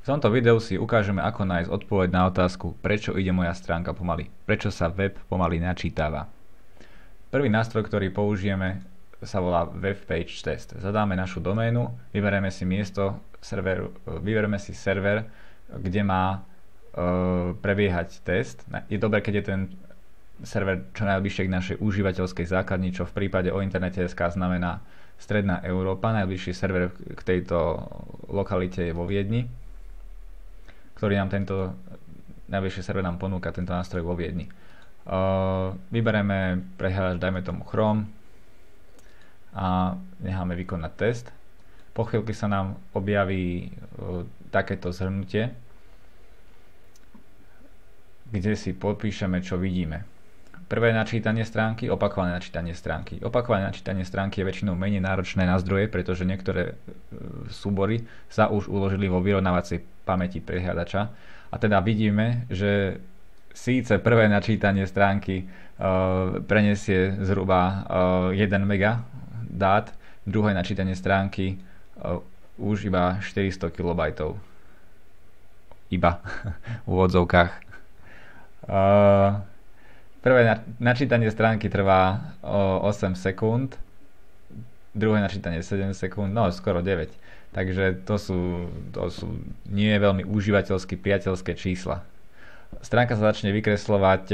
V tomto videu si ukážeme, ako nájsť odpoveď na otázku, prečo ide moja stránka pomaly, prečo sa web pomaly načítava. Prvý nástroj, ktorý použijeme, sa volá Web Page Test. Zadáme našu doménu, vyberieme si miesto, serveru, vyberieme si server, kde má uh, prebiehať test. Je dobré, keď je ten server čo najbližšie k našej užívateľskej základni, čo v prípade o internete SK znamená Stredná Európa. Najbližší server k tejto lokalite je vo Viedni ktorý nám tento najvyšší server nám ponúka tento nástroj vo Viedni. Uh, vybereme prehľadač, dajme tomu Chrome a necháme vykonať test. Po chvíľke sa nám objaví uh, takéto zhrnutie, kde si popíšeme, čo vidíme. Prvé načítanie stránky, opakované načítanie stránky. Opakované načítanie stránky je väčšinou menej náročné na zdroje, pretože niektoré uh, súbory sa už uložili vo vyrovnávacej pamäti prehľadača. A teda vidíme, že síce prvé načítanie stránky uh, prenesie zhruba uh, 1 mega dát, druhé načítanie stránky uh, už iba 400 kB. Iba v úvodzovkách. Uh, prvé na- načítanie stránky trvá uh, 8 sekúnd, druhé načítanie 7 sekúnd, no skoro 9 Takže to sú, to sú nie veľmi užívateľsky priateľské čísla. Stránka sa začne vykreslovať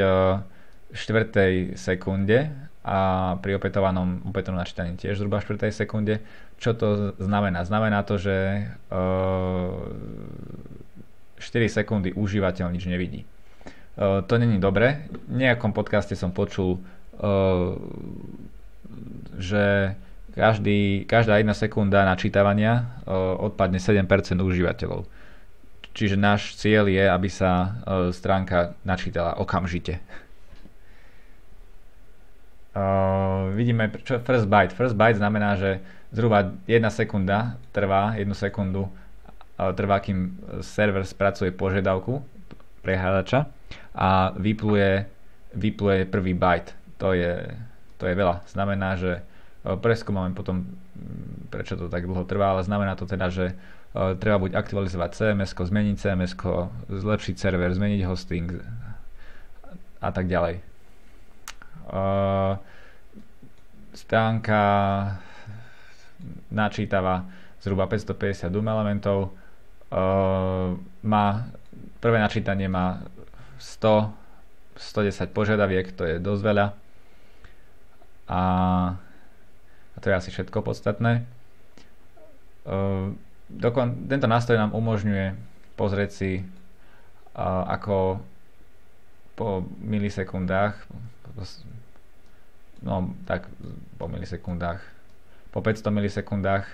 v 4. sekunde a pri opätovanom opätovnom načítaní tiež zhruba v 4. sekunde. Čo to znamená? Znamená to, že 4 e, sekundy užívateľ nič nevidí. E, to není dobre. V nejakom podcaste som počul, že každý, každá jedna sekunda načítavania odpadne 7% užívateľov. Čiže náš cieľ je, aby sa stránka načítala okamžite. Uh, vidíme čo first byte. First byte znamená, že zhruba 1 sekunda trvá, 1 sekundu trvá, kým server spracuje požiadavku prehľadača a vypluje, vypluje prvý byte. To je, to je veľa. Znamená, že preskúmame potom, mm, prečo to tak dlho trvá, ale znamená to teda, že e, treba buď aktualizovať cms zmeniť cms zlepšiť server, zmeniť hosting a tak ďalej. E, stránka načítava zhruba 550 DOM elementov, e, má, prvé načítanie má 100, 110 požiadaviek, to je dosť veľa. A a to je asi všetko podstatné. Ehm, dokon, tento nástroj nám umožňuje pozrieť si, ako po milisekundách, no tak po milisekundách, po 500 milisekundách,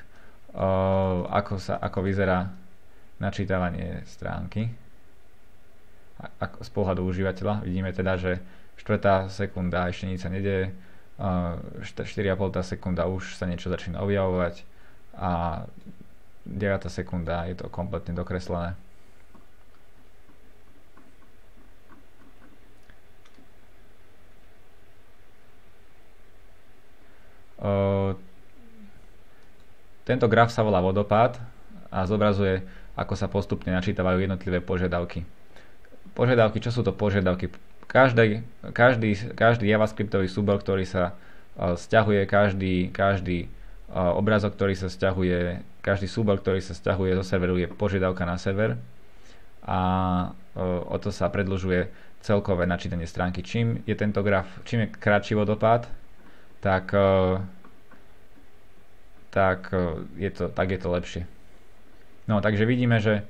ako, sa, ako vyzerá načítavanie stránky z pohľadu užívateľa. Vidíme teda, že 4. sekunda ešte nič sa nedeje, 4,5 sekunda už sa niečo začína objavovať a 9 sekunda je to kompletne dokreslené. Tento graf sa volá vodopád a zobrazuje, ako sa postupne načítavajú jednotlivé požiadavky. Požiadavky, čo sú to požiadavky? každý, každý, každý JavaScriptový súbor, ktorý sa uh, stiahuje, každý, každý uh, obrázok, ktorý sa stiahuje, každý súbor, ktorý sa stiahuje zo serveru je požiadavka na server a uh, o to sa predlžuje celkové načítanie stránky. Čím je tento graf, čím je kratší vodopád, tak, tak, je to, tak je to lepšie. No, takže vidíme, že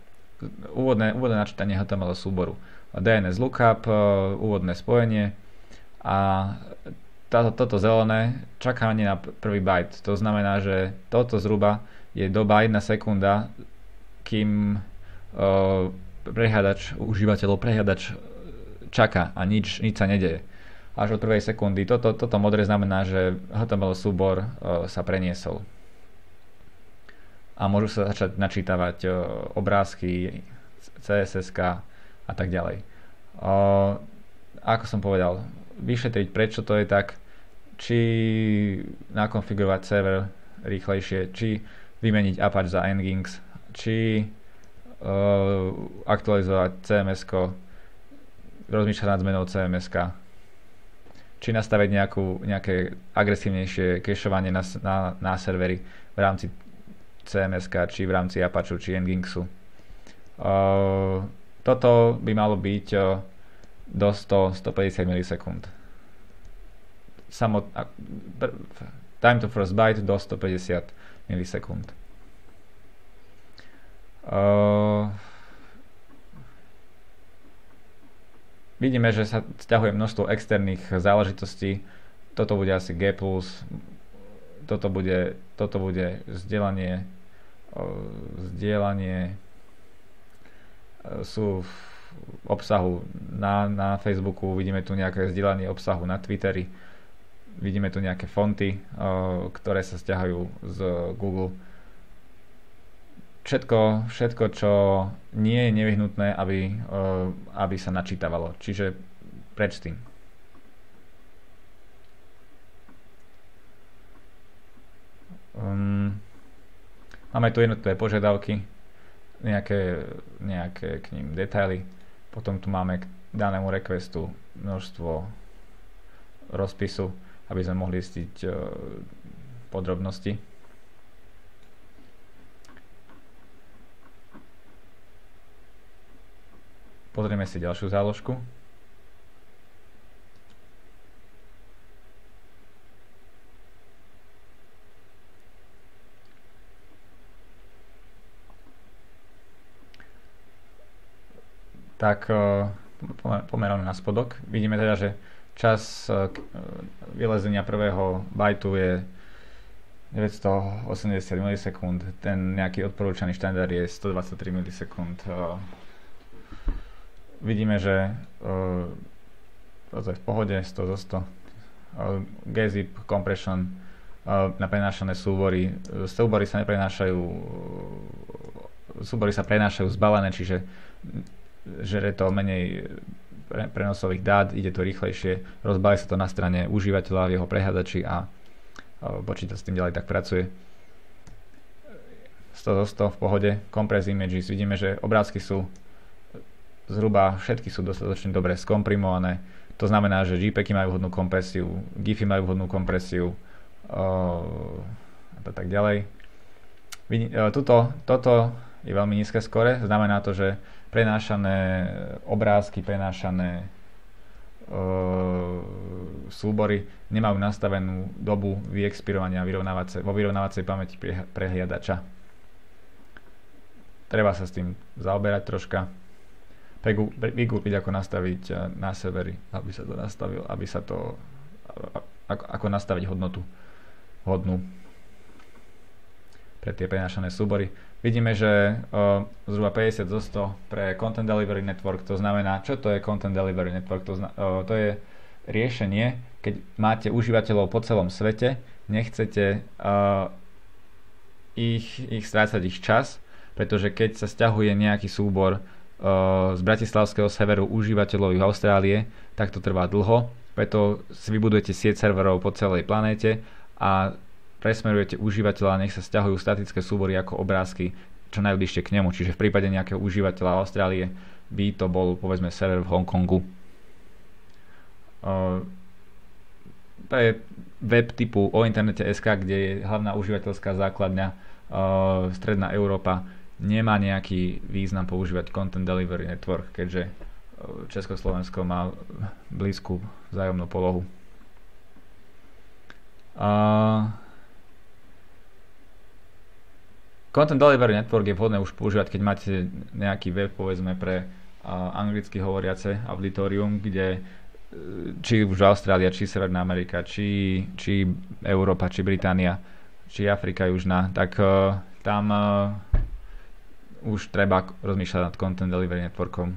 úvodné, úvodné načítanie HTML súboru DNS lookup, e, úvodné spojenie a táto, toto zelené čakanie na prvý byte. To znamená, že toto zhruba je doba 1 sekunda, kým uh, prehľadač, užívateľov prehľadač čaká a nič, nič sa nedeje. Až od prvej sekundy. Toto, toto modré znamená, že HTML súbor uh, sa preniesol. A môžu sa začať načítavať uh, obrázky, CSS a tak ďalej. O, ako som povedal, vyšetriť prečo to je tak, či nakonfigurovať server rýchlejšie, či vymeniť Apache za Nginx, či aktualizovať cms rozmýšľať nad zmenou cms či nastaviť nejakú, nejaké agresívnejšie kešovanie na, na, na servery v rámci cms či v rámci Apache, či Ngingsu. Uh, toto by malo byť uh, do 100-150 milisekúnd. Samot, uh, time to first byte do 150 milisekúnd. Uh, vidíme, že sa stiahuje množstvo externých záležitostí. Toto bude asi G+, toto bude, toto bude vzdelanie, vzdielanie sú v obsahu na, na Facebooku, vidíme tu nejaké vzdielanie obsahu na Twitteri, vidíme tu nejaké fonty, ktoré sa stiahajú z Google. Všetko, všetko, čo nie je nevyhnutné, aby, aby sa načítavalo. Čiže preč tým. Um, máme tu jednotlivé požiadavky, nejaké, nejaké k ním detaily. Potom tu máme k danému requestu množstvo rozpisu, aby sme mohli zistiť uh, podrobnosti. Pozrieme si ďalšiu záložku. Tak e, pomeráme na spodok. Vidíme teda, že čas e, vylezenia prvého bajtu je 980 milisekúnd, ten nejaký odporúčaný štandard je 123 milisekúnd. E, vidíme, že to je v pohode, 100 zo 100. Gzip compression na prenášané súbory. Súbory sa neprenášajú súbory sa prenášajú zbalené, čiže žere to menej prenosových dát, ide to rýchlejšie, rozbája sa to na strane užívateľa v jeho prehľadači a počítač s tým ďalej tak pracuje. 100 zo 100 v pohode. Compress images, vidíme, že obrázky sú zhruba všetky sú dostatočne dobre skomprimované. To znamená, že JPEGy majú vhodnú kompresiu, GIFy majú vhodnú kompresiu a tak ďalej. Tuto, toto je veľmi nízke skore, znamená to, že prenášané obrázky, prenášané e, súbory nemajú nastavenú dobu vyexpirovania vo vyrovnávacej pamäti prehliadača. Treba sa s tým zaoberať troška. Vygoogliť, ako nastaviť e, na servery, aby sa to nastavil, aby sa to, ako, ako nastaviť hodnotu hodnú pre tie prenášané súbory. Vidíme, že uh, zhruba 50 zo 100 pre Content Delivery Network, to znamená, čo to je Content Delivery Network? To, zna, uh, to je riešenie, keď máte užívateľov po celom svete, nechcete uh, ich, ich strácať ich čas, pretože keď sa stiahuje nejaký súbor uh, z bratislavského severu užívateľov Austrálie, tak to trvá dlho, preto si vybudujete sieť serverov po celej planéte a presmerujete užívateľa, nech sa stiahujú statické súbory ako obrázky čo najbližšie k nemu. Čiže v prípade nejakého užívateľa Austrálie by to bol povedzme server v Hongkongu. Uh, to je web typu o internete SK, kde je hlavná užívateľská základňa uh, Stredná Európa. Nemá nejaký význam používať Content Delivery Network, keďže Československo má blízku vzájomnú polohu. Uh, Content Delivery Network je vhodné už používať, keď máte nejaký web, povedzme, pre uh, anglicky hovoriace auditorium, kde uh, či už Austrália, či Severná Amerika, či, či Európa, či Británia, či Afrika južná, tak uh, tam uh, už treba rozmýšľať nad Content Delivery Networkom.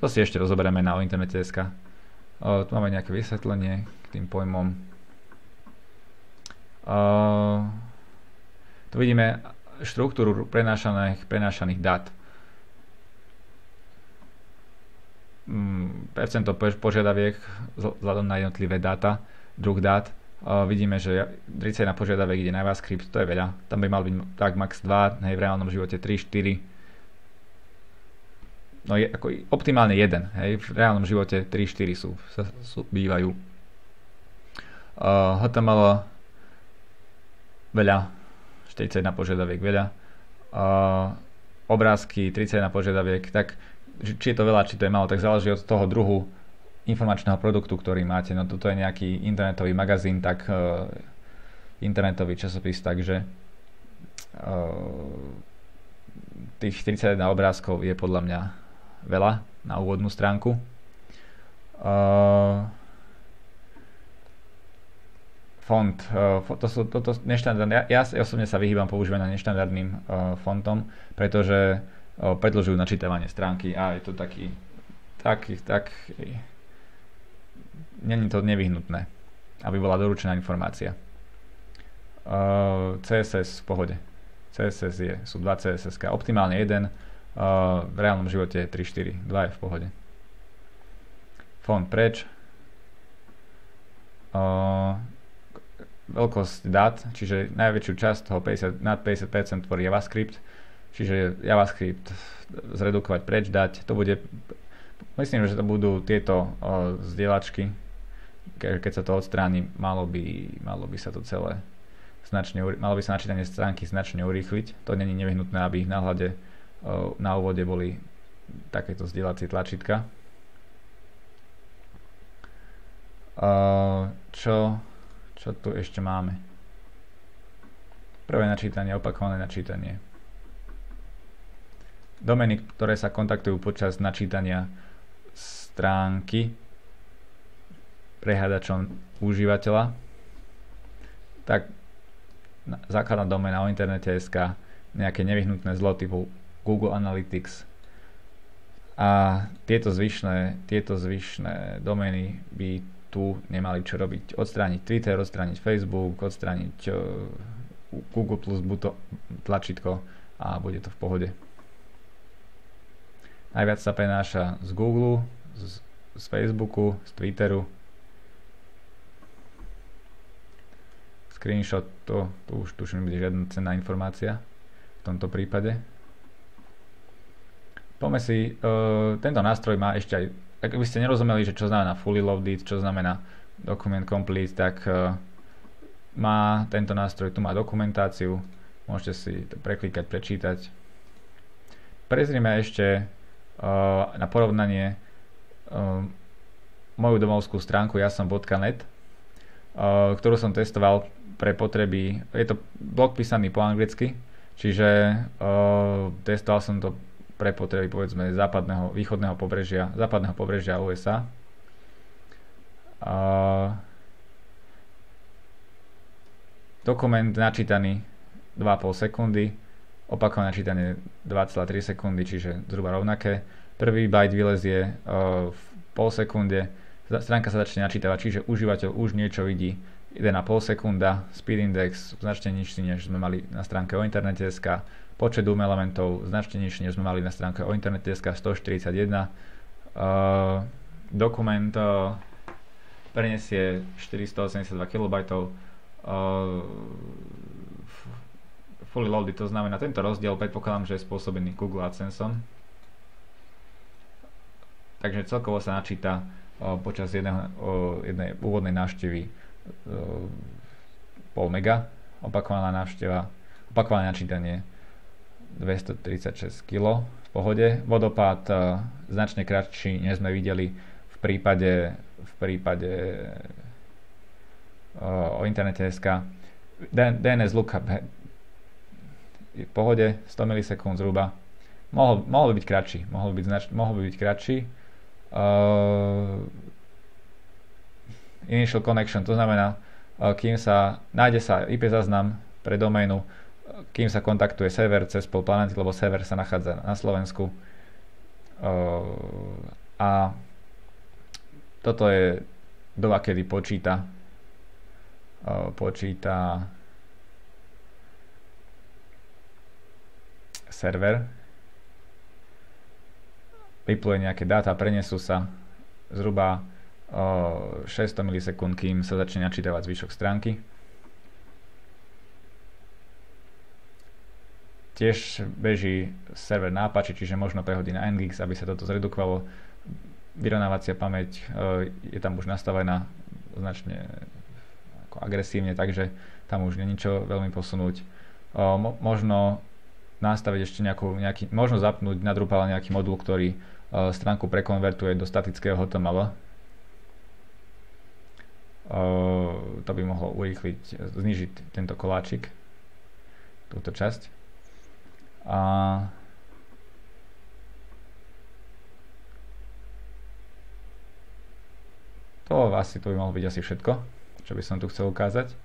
To si ešte rozoberieme na internete.sk. Tu máme nejaké vysvetlenie k tým pojmom. Uh, tu vidíme štruktúru prenášaných, prenášaných dát. Um, percento požiadaviek vzhľadom na jednotlivé dáta, druh dát vidíme, že 31 požiadavek ide na JavaScript, to je veľa. Tam by mal byť tak max 2, hej, v reálnom živote 3, 4. No je, ako optimálne 1, hej, v reálnom živote 3, 4 sú, sú bývajú. Uh, HTML veľa, 41 požiadaviek veľa. Uh, obrázky, 31 požiadaviek, tak či je to veľa, či to je málo, tak záleží od toho druhu informačného produktu, ktorý máte. No toto je nejaký internetový magazín, tak uh, internetový časopis, takže uh, tých 41 obrázkov je podľa mňa veľa na úvodnú stránku. Uh, font, uh, to sú toto neštandardné, ja, ja osobne sa vyhýbam používať neštandardným uh, fontom, pretože uh, predlžujú načítavanie stránky a je to taký taký, tak není to nevyhnutné, aby bola doručená informácia. CSS v pohode. CSS je, sú dva CSS, optimálne jeden, v reálnom živote 3-4, dva je v pohode. Font preč. Veľkosť dát, čiže najväčšiu časť toho 50, nad 50% tvorí JavaScript, čiže JavaScript zredukovať preč dať, to bude, myslím, že to budú tieto uh, zdieľačky, ke, keď sa to odstráni, malo by, malo by sa to celé značne, malo by sa načítanie stránky značne urýchliť. To není nevyhnutné, aby na hľade na úvode boli takéto zdieľacie tlačítka. Čo, čo tu ešte máme? Prvé načítanie, opakované načítanie. Domeny, ktoré sa kontaktujú počas načítania stránky, prehľadačom užívateľa, tak základná domena o internete SK, nejaké nevyhnutné zlo typu Google Analytics a tieto zvyšné, tieto zvyšné domény by tu nemali čo robiť. Odstrániť Twitter, odstrániť Facebook, odstrániť uh, Google plus buto, tlačítko a bude to v pohode. Najviac sa prenáša z Google, z, z Facebooku, z Twitteru, screenshot, to, to už tuším bude žiadna cenná informácia v tomto prípade. Poďme si, uh, tento nástroj má ešte aj, ak by ste nerozumeli, že čo znamená fully loaded, čo znamená document complete, tak uh, má tento nástroj, tu má dokumentáciu, môžete si to preklikať, prečítať. Prezrime ešte uh, na porovnanie uh, moju domovskú stránku jasom.net, uh, ktorú som testoval pre potreby, je to blog písaný po anglicky, čiže uh, testoval som to pre potreby povedzme západného, východného pobrežia, západného pobrežia USA. Uh, dokument načítaný 2,5 sekundy, opakované načítanie 2,3 sekundy, čiže zhruba rovnaké. Prvý byte vylezie uh, v pol sekunde, stránka sa začne načítavať, čiže užívateľ už niečo vidí 1,5 sekunda, speed index značne nižší, než sme mali na stránke o internete.sk, počet DOM elementov značne nižší, než sme mali na stránke o internete.sk 141, uh, dokument uh, prenesie 482 KB, uh, fully loaded, to znamená tento rozdiel predpokladám, že je spôsobený Google AdSenseom. Takže celkovo sa načíta uh, počas jedného, uh, jednej úvodnej návštevy pol mega, opakovaná návšteva, opakované načítanie 236 kg v pohode. Vodopád uh, značne kratší, než sme videli v prípade, v prípade uh, o internete SK. DNS lookup je v pohode, 100 milisekúnd zhruba. Mohol, mohol by byť kratší, mohol, byť znač, mohol by byť kratší. Uh, initial connection, to znamená, e, kým sa nájde sa IP záznam pre doménu, e, kým sa kontaktuje server cez pol planety, lebo server sa nachádza na Slovensku. A toto je doba, kedy počíta počíta server, vypluje nejaké dáta, prenesú sa zhruba 600 milisekúnd, kým sa začne načítavať zvyšok stránky. Tiež beží server na Apache, čiže možno prehodí na Nginx, aby sa toto zredukovalo. Vyrovnávacia pamäť e, je tam už nastavená značne ako agresívne, takže tam už není čo veľmi posunúť. E, možno nastaviť ešte nejakú, nejaký, možno zapnúť na Drupal nejaký modul, ktorý e, stránku prekonvertuje do statického HTML. To by mohlo urýchliť, znižiť tento koláčik, túto časť. A to asi to by malo byť asi všetko, čo by som tu chcel ukázať.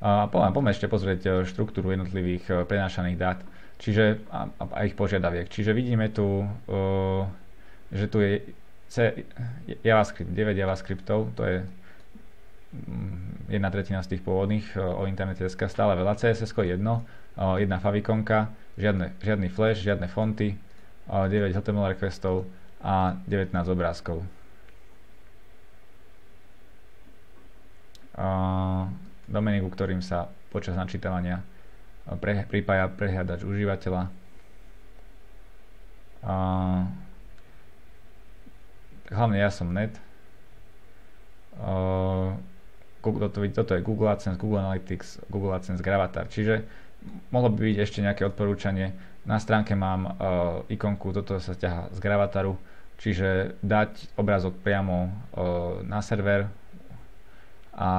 A poďme, ešte pozrieť e, štruktúru jednotlivých e, prenášaných dát čiže, a, a ich požiadaviek. Čiže vidíme tu, uh, že tu je C, JavaScript, 9 JavaScriptov, to je jedna tretina z tých pôvodných o internete dneska stále veľa CSS, jedno, jedna favikonka, žiadne, žiadny flash, žiadne fonty, 9 HTML requestov a 19 obrázkov. Domeny, ku ktorým sa počas načítavania pre, pripája prehľadač užívateľa. Hlavne ja som net. A, toto, toto je Google AdSense, Google Analytics, Google AdSense, Gravatar. Čiže mohlo by byť ešte nejaké odporúčanie. Na stránke mám uh, ikonku, toto sa ťaha z Gravataru, čiže dať obrázok priamo uh, na server a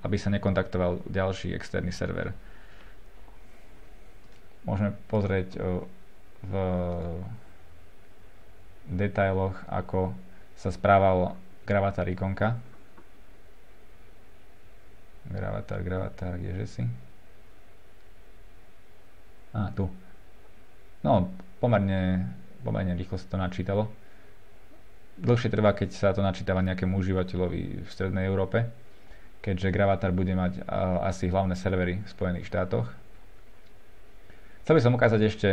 aby sa nekontaktoval ďalší externý server. Môžeme pozrieť uh, v detailoch, ako sa správal Gravatar ikonka. Gravatar, Gravatar, kdeže si? A, tu. No, pomerne, pomerne rýchlo sa to načítalo. Dlhšie trvá, keď sa to načítava nejakému užívateľovi v Strednej Európe, keďže Gravatar bude mať asi hlavné servery v Spojených štátoch. Chcel by som ukázať ešte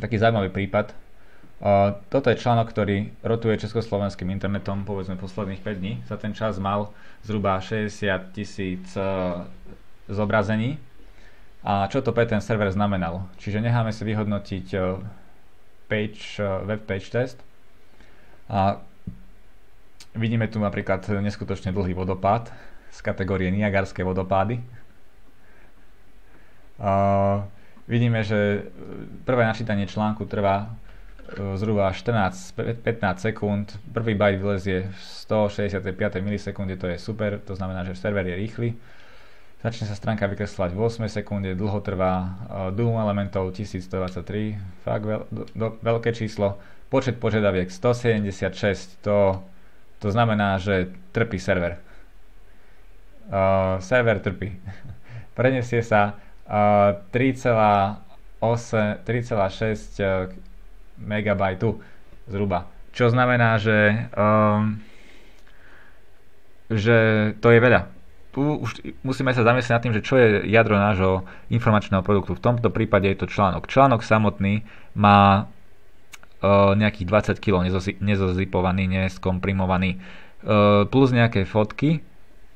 taký zaujímavý prípad. Toto je článok, ktorý rotuje československým internetom povedzme posledných 5 dní. Za ten čas mal zhruba 60 tisíc uh, zobrazení a čo to pre ten server znamenalo. Čiže necháme si vyhodnotiť e, page, e, web page test a vidíme tu napríklad neskutočne dlhý vodopád z kategórie Niagarské vodopády. A vidíme, že prvé načítanie článku trvá e, zhruba 14-15 sekúnd. Prvý byte vylezie v 165 milisekunde, to je super, to znamená, že server je rýchly. Začne sa stránka vykreslovať v 8 sekunde, dlho trvá, dúm elementov 1123, fakt veľ, do, do, veľké číslo. Počet požiadaviek 176, to, to znamená, že trpí server. Uh, server trpí. Prenesie sa uh, 3,6 megabajtu zhruba. Čo znamená, že, um, že to je veľa tu už musíme sa zamyslieť nad tým, že čo je jadro nášho informačného produktu. V tomto prípade je to článok. Článok samotný má uh, nejakých 20 kg nezozipovaný, neskomprimovaný, uh, plus nejaké fotky,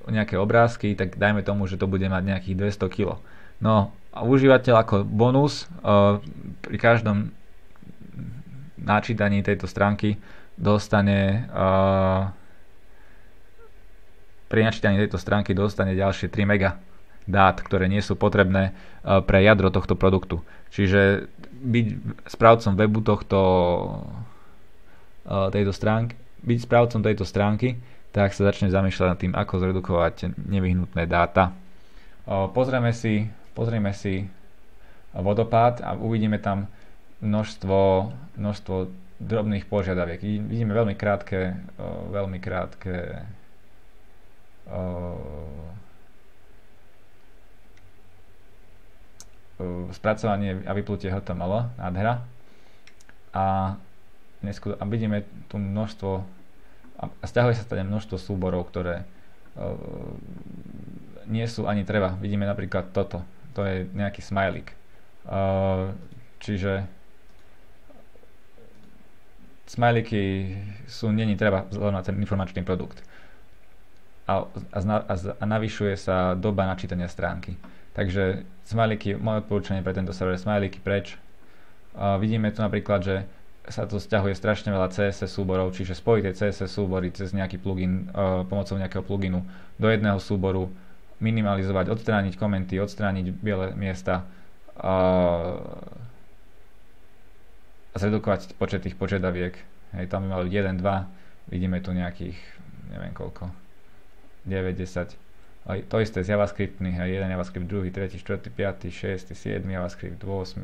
nejaké obrázky, tak dajme tomu, že to bude mať nejakých 200 kg. No a užívateľ ako bonus uh, pri každom načítaní tejto stránky dostane uh, pri načítaní tejto stránky dostane ďalšie 3 mega dát, ktoré nie sú potrebné e, pre jadro tohto produktu. Čiže byť správcom webu tohto, e, tejto stránky, byť správcom tejto stránky, tak sa začne zamýšľať nad tým, ako zredukovať nevyhnutné dáta. Pozrieme si, pozrieme si vodopád a uvidíme tam množstvo, množstvo drobných požiadaviek. Vidíme veľmi krátke, veľmi krátke spracovanie a vyplutie HTML, nádhera. A, a vidíme tu množstvo a stiahuje sa tady množstvo súborov, ktoré uh, nie sú ani treba. Vidíme napríklad toto. To je nejaký smajlik. Uh, čiže smajliky sú, není treba na ten informačný produkt. A, a, a, a navyšuje sa doba načítania stránky. Takže smajliky, moje odporúčanie pre tento server, smajliky preč. A vidíme tu napríklad, že sa to stiahuje strašne veľa CSS súborov, čiže spojiť tie CSS súbory cez nejaký plugin, uh, pomocou nejakého pluginu do jedného súboru, minimalizovať, odstrániť komenty, odstrániť biele miesta uh, a zredukovať počet tých požiadaviek. Hej, tam by mali 1, 2, vidíme tu nejakých, neviem koľko, 9, 10. Aj to isté z JavaScriptmi, hej, jeden JavaScript, druhý, tretí, štvrtý, piatý, šiestý, siedmy JavaScript, 8,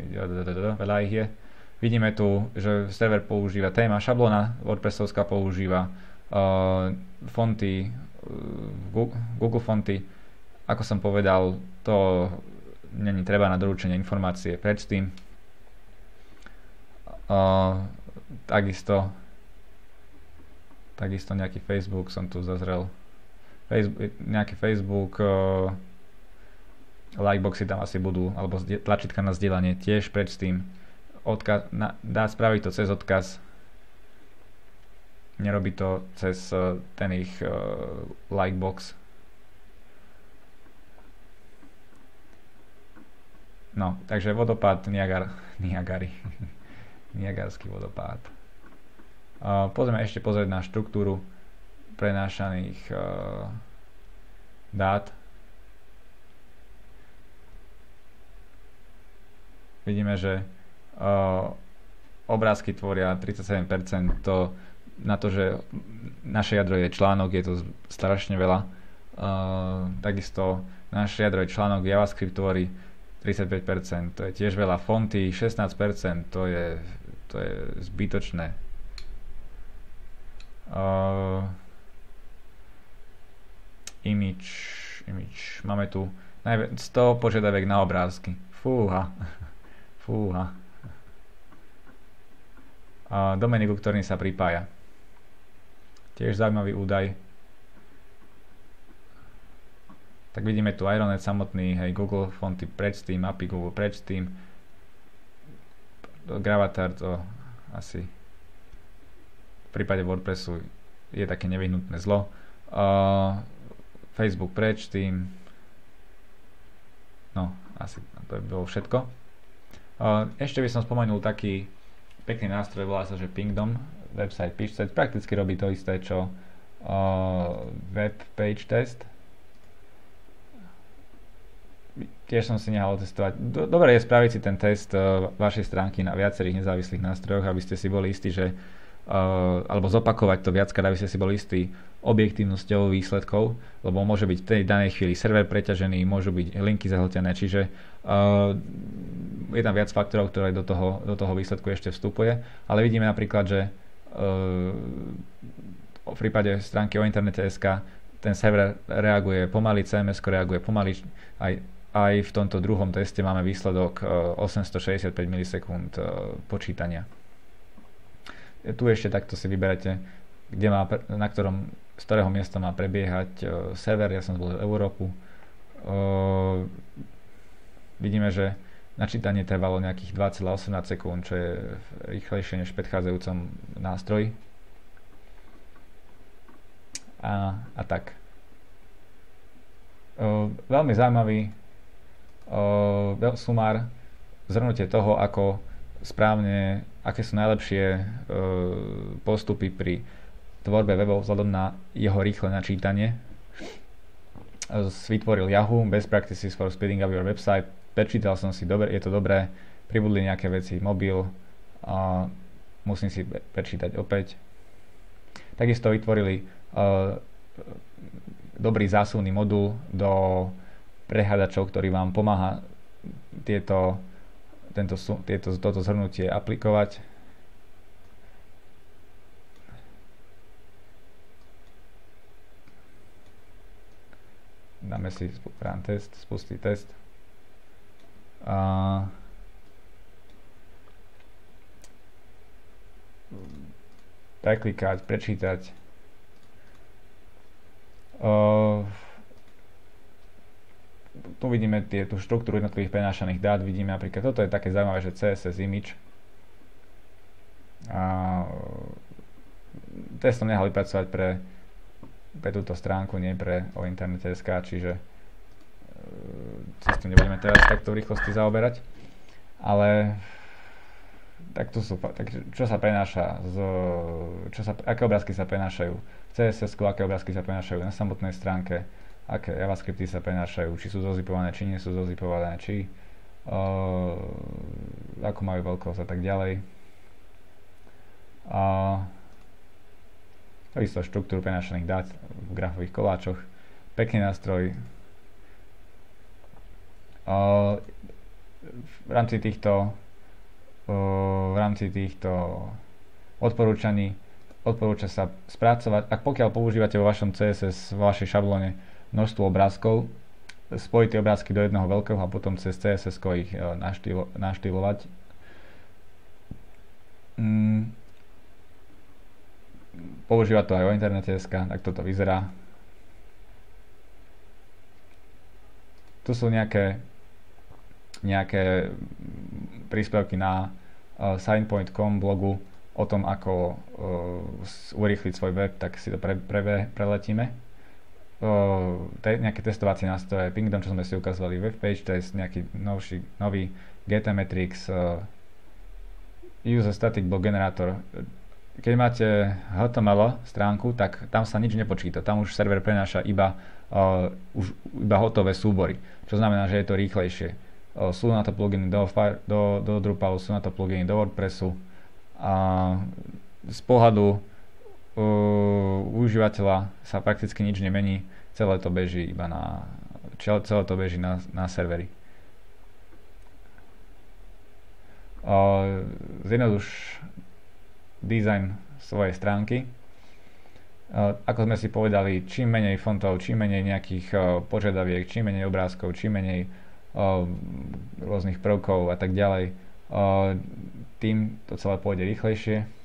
veľa ich je. Vidíme tu, že server používa téma, šablona WordPressovská používa uh, fonty, uh, Google fonty. Ako som povedal, to není treba na doručenie informácie predtým. Uh, takisto takisto nejaký Facebook som tu zazrel. Facebook, nejaký Facebook uh, likeboxy tam asi budú, alebo tlačítka na zdieľanie tiež predtým odkaz, na, dá spraviť to cez odkaz, nerobí to cez uh, ten ich uh, likebox. No, takže vodopád Niagar, Niagary. Niagarský vodopád. Uh, pozrieme ešte pozrieť na štruktúru prenášaných uh, dát. Vidíme, že uh, obrázky tvoria 37%, to na to, že naše jadro je článok, je to strašne veľa. Uh, takisto naše jadro je článok, JavaScript tvorí 35%, to je tiež veľa. Fonty 16%, to je, to je zbytočné. Uh, image, image, máme tu 100 požiadaviek na obrázky. Fúha. Fúha domeniku, ktorý sa pripája. Tiež zaujímavý údaj. Tak vidíme tu Ironet samotný, hej, Google fonty predtým, API Google predtým, Gravatar to asi v prípade WordPressu je také nevyhnutné zlo. Uh, Facebook predtým, no asi to by bolo všetko. Uh, ešte by som spomenul taký pekný nástroj, volá sa, že Pingdom, website PitchSet, prakticky robí to isté, čo uh, web page test. Tiež som si nehal otestovať. Dobre je spraviť si ten test uh, vašej stránky na viacerých nezávislých nástrojoch, aby ste si boli istí, že uh, alebo zopakovať to viackrát, aby ste si boli istí objektívnosťou výsledkov, lebo môže byť v tej danej chvíli server preťažený, môžu byť linky zahltené, čiže uh, je tam viac faktorov, ktoré do toho, do toho výsledku ešte vstupuje, ale vidíme napríklad, že uh, v prípade stránky o internete SK ten server reaguje pomaly, CMS reaguje pomaly, aj, aj v tomto druhom teste máme výsledok uh, 865 milisekúnd uh, počítania. Tu ešte takto si vyberete, kde má, na ktorom, z ktorého miesta má prebiehať server, ja som zvolil Európu. Vidíme, že načítanie trvalo nejakých 2,18 sekúnd, čo je rýchlejšie než v predchádzajúcom nástroji. A, a tak. Veľmi zaujímavý uh, sumár, zhrnutie toho, ako správne, aké sú najlepšie e, postupy pri tvorbe webov vzhľadom na jeho rýchle načítanie. Vytvoril Yahoo, Best Practices for Speeding Up Your Website, prečítal som si, dobre, je to dobré, pribudli nejaké veci, mobil, a musím si prečítať opäť. Takisto vytvorili uh, dobrý zásunný modul do prehľadačov, ktorý vám pomáha tieto tento, tieto, toto zhrnutie aplikovať. Dáme si run test, spustiť test. A preklikať, prečítať. Uh, tu vidíme tie, tú štruktúru jednotlivých prenášaných dát, vidíme napríklad, toto je také zaujímavé, že CSS image, A test som nehal vypracovať pre, pre túto stránku, nie pre o internete.sk, čiže sa s tým nebudeme teraz takto v rýchlosti zaoberať. Ale tak tu sú, tak čo sa prenáša, z, čo sa, aké obrázky sa prenášajú v css aké obrázky sa prenášajú na samotnej stránke, aké javascripty sa prenášajú, či sú zozipované, či nie sú zozipované, či uh, ako majú veľkosť a tak ďalej. A takisto štruktúru prenášaných dát v grafových koláčoch. Pekný nástroj. Uh, v rámci týchto v rámci týchto odporúčaní odporúča sa spracovať, ak pokiaľ používate vo vašom CSS, vo vašej šablóne množstvo obrázkov, spojiť tie obrázky do jedného veľkého a potom cez CSS ich e, naštýlo, naštýlovať. Mm. Používať to aj o internete tak toto vyzerá. Tu sú nejaké, nejaké príspevky na uh, signpoint.com blogu, o tom, ako uh, urýchliť svoj web, tak si to pre, pre, preletíme. Te, nejaké testovacie nástroje, Pingdom, čo sme si ukazovali, webpage test, nejaký novší, nový GTmetrix, uh, user static block generátor. Keď máte HTML stránku, tak tam sa nič nepočíta. Tam už server prenáša iba, uh, už, iba hotové súbory, čo znamená, že je to rýchlejšie. Uh, sú na to pluginy do, do, do Drupal, sú na to pluginy do WordPressu, a z pohľadu uh, užívateľa sa prakticky nič nemení, celé to beží iba na, celé to beží na, na servery. Uh, zjednoduš design svojej stránky. Uh, ako sme si povedali, čím menej fontov, čím menej nejakých uh, požiadaviek, čím menej obrázkov, čím menej rôznych prvkov a tak ďalej, tým to celé pôjde rýchlejšie.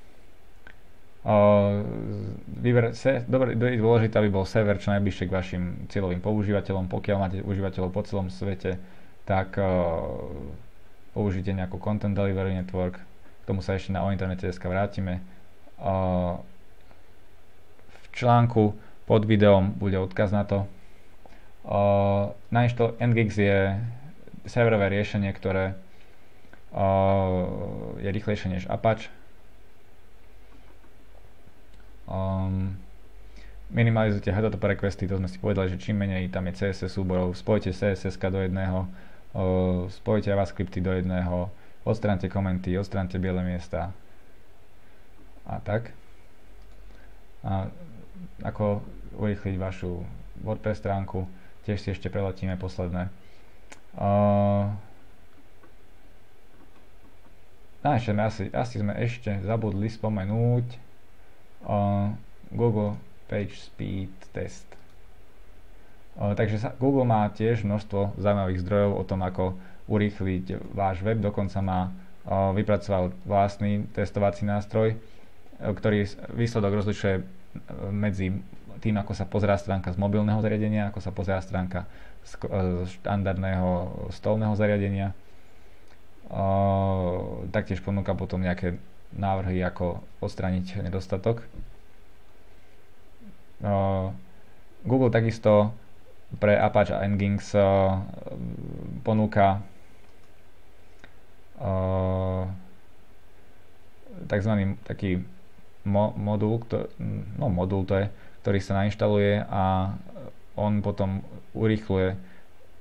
Vyber, se, dobre, je dôležité, aby bol server čo najbližšie k vašim cieľovým používateľom. Pokiaľ máte užívateľov po celom svete, tak použite nejakú Content Delivery Network. K tomu sa ešte na o internete dneska vrátime. V článku pod videom bude odkaz na to. Nainstall Nginx je serverové riešenie, ktoré je rýchlejšie než Apache. Um, minimalizujte HTTP requesty, to sme si povedali, že čím menej tam je CSS súborov, spojte CSS do jedného, uh, spojte JavaScripty do jedného, odstránte komenty, odstránte biele miesta a tak. A ako urýchliť vašu WordPress stránku, tiež si ešte preletíme posledné. Uh, a ešte sme asi, asi sme ešte zabudli spomenúť uh, Google Page Speed Test. Uh, takže sa, Google má tiež množstvo zaujímavých zdrojov o tom, ako urýchliť váš web. Dokonca má uh, vypracoval vlastný testovací nástroj, ktorý výsledok rozlišuje medzi tým, ako sa pozerá stránka z mobilného zariadenia, ako sa pozerá stránka z štandardného stolného zariadenia taktiež ponúka potom nejaké návrhy, ako odstrániť nedostatok. Google takisto pre Apache a Nginx ponúka tzv. taký mo- modul, no modul to je, ktorý sa nainštaluje a on potom urýchluje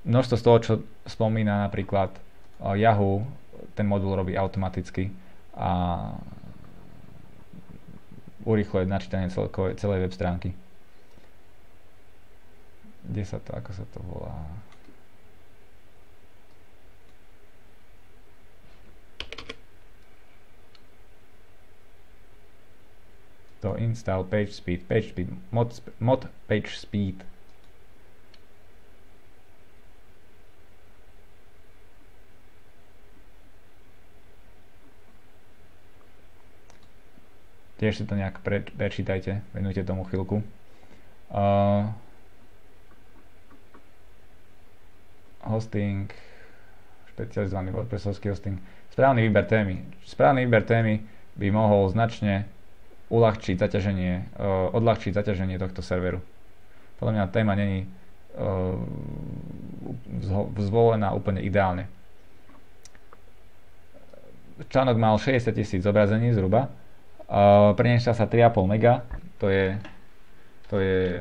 množstvo z toho, čo spomína napríklad Yahoo ten modul robí automaticky a urýchluje načítanie celej web stránky. Kde sa to, ako sa to volá? To install page speed, page speed, mod, mod page speed Tiež si to nejak pre, prečítajte, venujte tomu chvíľku. Uh, hosting, špecializovaný WordPressovský hosting. Správny výber témy. Správny výber témy by mohol značne uľahčiť zaťaženie, uh, odľahčiť zaťaženie tohto serveru. Podľa mňa téma není uh, zvolená úplne ideálne. Článok mal 60 tisíc zobrazení zhruba. Uh, preniesla sa 3,5 mega, to je, to je,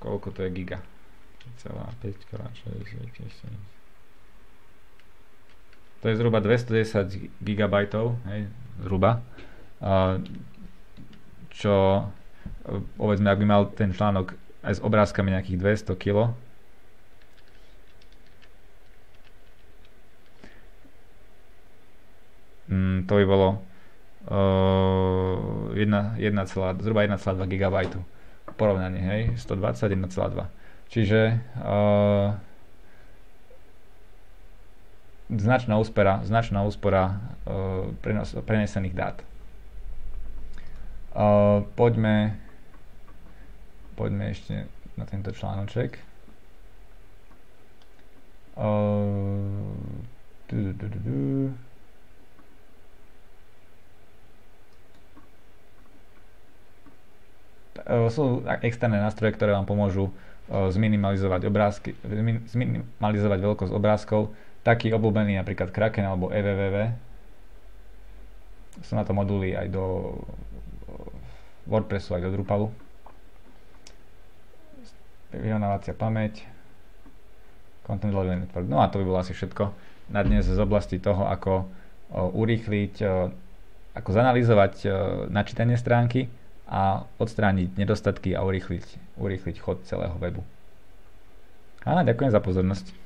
koľko to je giga? 5 krát 60 To je zhruba 210 GB, hej, zhruba. Uh, čo, povedzme, ak by mal ten článok aj s obrázkami nejakých 200 kg, mm, to by bolo 1, 1, zhruba 1,2 GB porovnanie, hej, 120, 1,2. Čiže uh, značná úspora, značná úspora uh, prenos, prenesených dát. Uh, poďme, poďme ešte na tento článoček. Uh. Sú externé nástroje, ktoré vám pomôžu zminimalizovať obrázky, zminimalizovať veľkosť obrázkov. Taký obľúbený napríklad Kraken alebo EVVV. Sú na to moduly aj do WordPressu, aj do Drupalu. Vyrovnávacia pamäť, Content Delivery Network. No a to by bolo asi všetko na dnes z oblasti toho, ako urýchliť, ako zanalizovať načítanie stránky, a odstrániť nedostatky a urýchliť, urýchliť chod celého webu. A ďakujem za pozornosť.